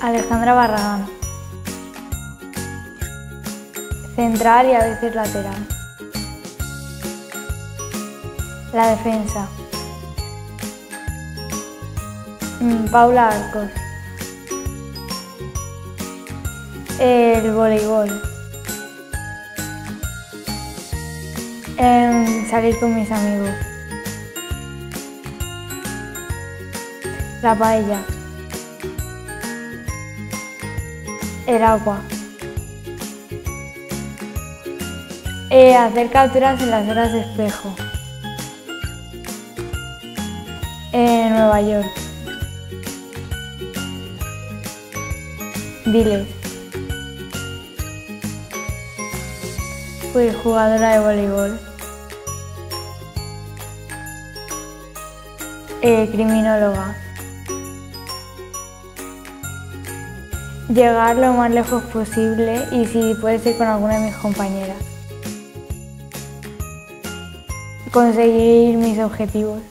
Alejandra Barragán. Central y a veces lateral. La defensa. Mm, Paula Arcos. El voleibol. Em, salir con mis amigos. La paella. El agua. Eh, hacer capturas en las horas de espejo. En Nueva York. Diles. Fui jugadora de voleibol. Eh, criminóloga. Llegar lo más lejos posible y si puede ser con alguna de mis compañeras. Conseguir mis objetivos.